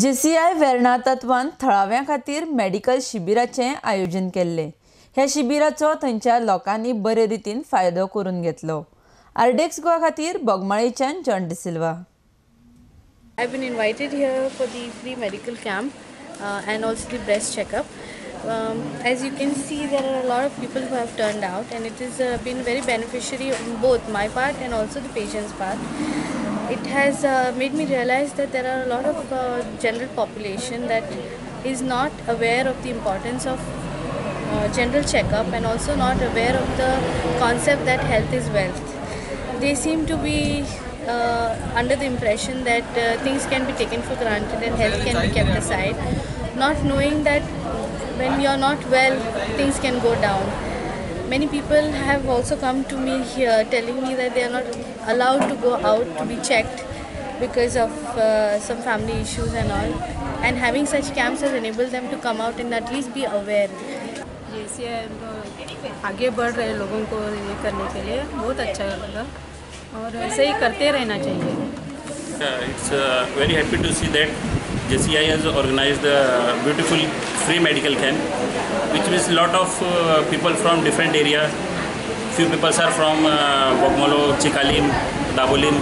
जे सी आय वेर्णा तत्वान थळाव्यां खातीर मॅडिकल शिबिराचें आयोजन केल्लें ह्या शिबिराचो थंयच्या लोकांनी बरे रितीन फायदो करून घेतलो. आरडेक्स गोवा खातीर बोगमाळेच्यान John D'Silva I been invited here for the free medical camp and also the breast checkup as you can see there are lot of people who have turn out and it is been very beneficiary both my part and also the patients part It has uh, made me realize that there are a lot of uh, general population that is not aware of the importance of uh, general checkup and also not aware of the concept that health is wealth. They seem to be uh, under the impression that uh, things can be taken for granted and health can be kept aside, not knowing that when you're not well, things can go down Many people have also come to me here telling me that they are not allowed to go out to be checked because of uh, some family issues and all. And having such camps has enabled them to come out and at least be aware. जैसे आगे बढ़ रहे लोगों को ये करने के लिए बहुत अच्छा लगा और ऐसे ही करते रहना चाहिए Uh, it's uh, very happy to see that JCI has organized a beautiful free medical camp, which means a lot of uh, people from different area. Few people are from uh, Bogmalo, Chikalim, Dabolim,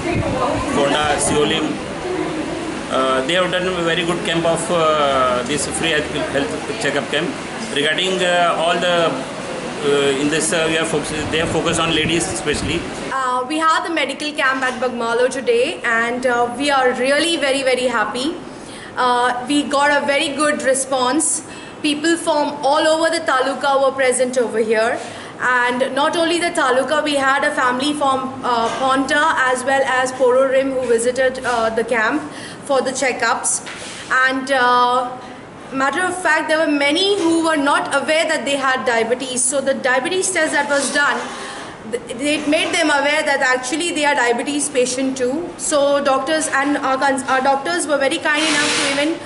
Ponda, Siolim. Uh, they have done a very good camp of uh, this free health checkup camp regarding uh, all the uh, in this uh, we are they are focused on ladies especially Uh, we had the medical camp at Bogmalo today, and uh, we are really very, very happy. Uh, we got a very good response. People from all over the taluka were present over here. And not only the taluka, we had a family from uh, Ponda as well as Porvorim who visited uh, the camp for the checkups. And uh, matter of fact, there were many who were not aware that they had diabetes. So the diabetes test that was done, it made them aware that actually they are diabetes patient too. So doctors and our, our doctors were very kind enough to even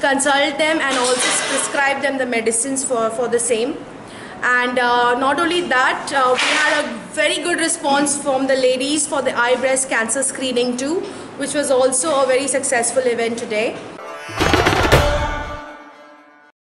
consult them and also prescribe them the medicines for, for the same. And uh, not only that, uh, we had a very good response from the ladies for the eye breast cancer screening too, which was also a very successful event today.